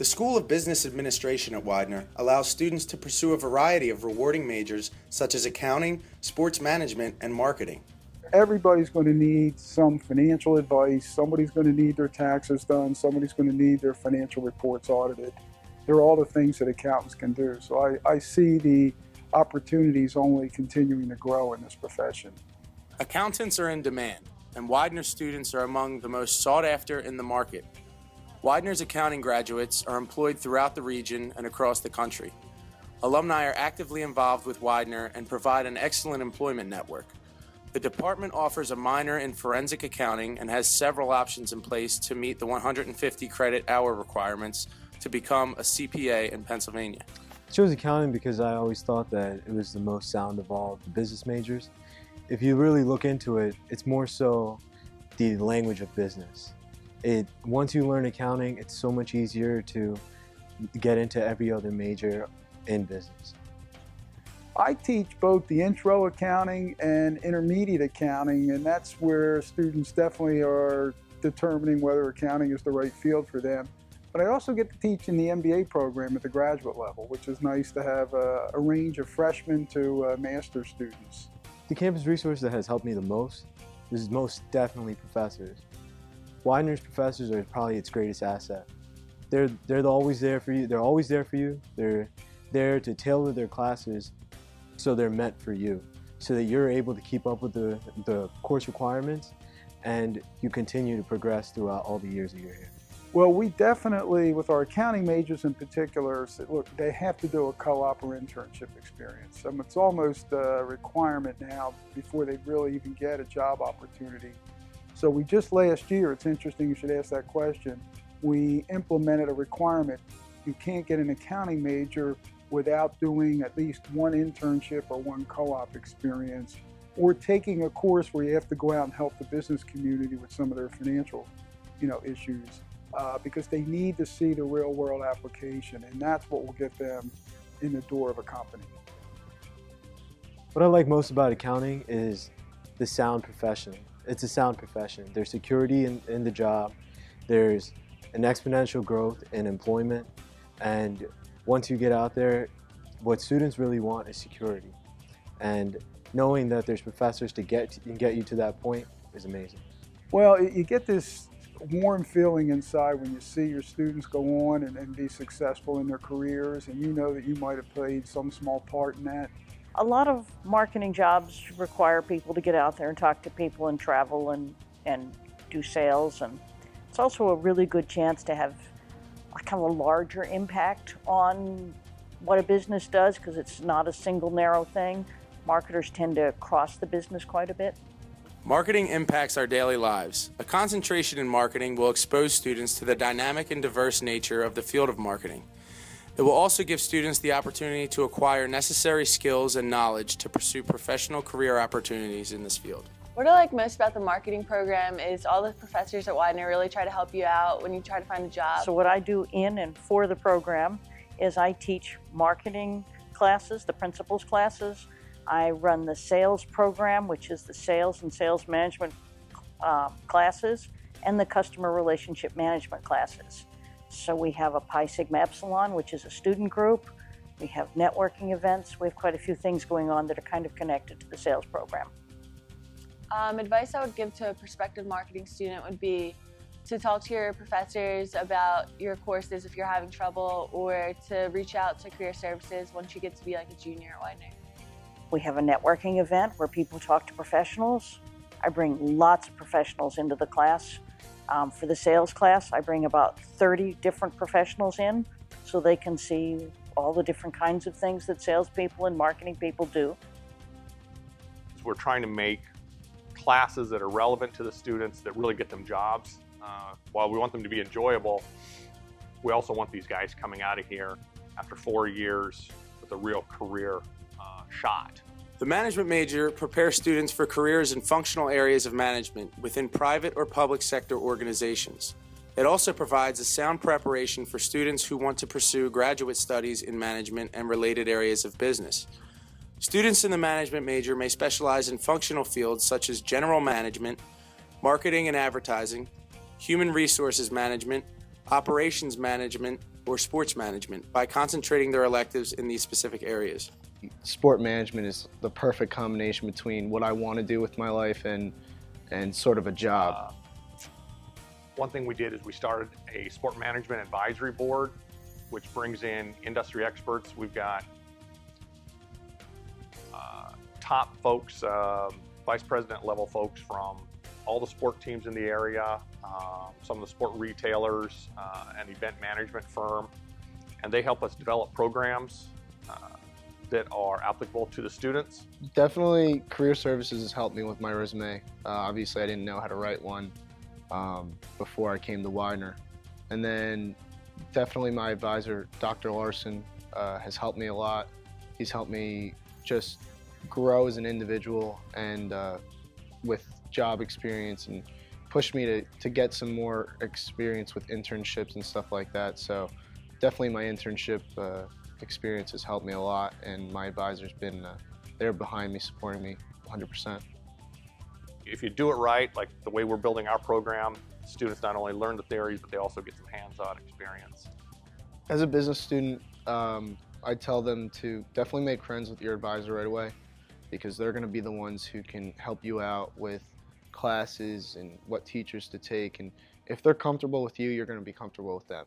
The School of Business Administration at Widener allows students to pursue a variety of rewarding majors such as accounting, sports management, and marketing. Everybody's going to need some financial advice. Somebody's going to need their taxes done. Somebody's going to need their financial reports audited. They're all the things that accountants can do. So I, I see the opportunities only continuing to grow in this profession. Accountants are in demand, and Widener students are among the most sought after in the market. Widener's accounting graduates are employed throughout the region and across the country. Alumni are actively involved with Widener and provide an excellent employment network. The department offers a minor in forensic accounting and has several options in place to meet the 150 credit hour requirements to become a CPA in Pennsylvania. I chose accounting because I always thought that it was the most sound of all the business majors. If you really look into it, it's more so the language of business. It once you learn accounting, it's so much easier to get into every other major in business. I teach both the intro accounting and intermediate accounting, and that's where students definitely are determining whether accounting is the right field for them. But I also get to teach in the MBA program at the graduate level, which is nice to have a, a range of freshmen to uh, master students. The campus resource that has helped me the most is most definitely professors. Widener's professors are probably its greatest asset. They're, they're always there for you. They're always there for you. They're there to tailor their classes so they're meant for you, so that you're able to keep up with the, the course requirements and you continue to progress throughout all the years that you're here. Well, we definitely, with our accounting majors in particular, look, they have to do a co-op or internship experience. Um, it's almost a requirement now before they really even get a job opportunity. So we just last year, it's interesting you should ask that question, we implemented a requirement. You can't get an accounting major without doing at least one internship or one co-op experience or taking a course where you have to go out and help the business community with some of their financial you know, issues uh, because they need to see the real world application, and that's what will get them in the door of a company. What I like most about accounting is the sound profession. It's a sound profession. There's security in, in the job, there's an exponential growth in employment, and once you get out there, what students really want is security. And knowing that there's professors to get, to, get you to that point is amazing. Well, you get this warm feeling inside when you see your students go on and, and be successful in their careers and you know that you might have played some small part in that. A lot of marketing jobs require people to get out there and talk to people and travel and, and do sales. And it's also a really good chance to have a kind of a larger impact on what a business does because it's not a single narrow thing. Marketers tend to cross the business quite a bit. Marketing impacts our daily lives. A concentration in marketing will expose students to the dynamic and diverse nature of the field of marketing. It will also give students the opportunity to acquire necessary skills and knowledge to pursue professional career opportunities in this field. What I like most about the marketing program is all the professors at Widener really try to help you out when you try to find a job. So what I do in and for the program is I teach marketing classes, the principles classes, I run the sales program, which is the sales and sales management uh, classes, and the customer relationship management classes. So we have a Pi Sigma Epsilon, which is a student group. We have networking events. We have quite a few things going on that are kind of connected to the sales program. Um, advice I would give to a prospective marketing student would be to talk to your professors about your courses if you're having trouble or to reach out to career services once you get to be like a junior at Widener. We have a networking event where people talk to professionals. I bring lots of professionals into the class. Um, for the sales class, I bring about 30 different professionals in so they can see all the different kinds of things that salespeople and marketing people do. We're trying to make classes that are relevant to the students that really get them jobs. Uh, while we want them to be enjoyable, we also want these guys coming out of here after four years with a real career shot. The management major prepares students for careers in functional areas of management within private or public sector organizations. It also provides a sound preparation for students who want to pursue graduate studies in management and related areas of business. Students in the management major may specialize in functional fields such as general management, marketing and advertising, human resources management, operations management, or sports management by concentrating their electives in these specific areas? Sport management is the perfect combination between what I want to do with my life and and sort of a job. Uh, one thing we did is we started a sport management advisory board, which brings in industry experts. We've got uh, top folks, um, vice president level folks from all the sport teams in the area, um, some of the sport retailers, uh, an event management firm, and they help us develop programs uh, that are applicable to the students. Definitely, career services has helped me with my resume. Uh, obviously, I didn't know how to write one um, before I came to Widener. And then definitely my advisor, Dr. Larson, uh, has helped me a lot. He's helped me just grow as an individual and uh, with job experience and pushed me to, to get some more experience with internships and stuff like that. So definitely my internship uh, experience has helped me a lot and my advisor's been uh, there behind me, supporting me 100% if you do it right, like the way we're building our program, students not only learn the theories, but they also get some hands-on experience. As a business student, um, I tell them to definitely make friends with your advisor right away because they're going to be the ones who can help you out with classes and what teachers to take. And if they're comfortable with you, you're going to be comfortable with them.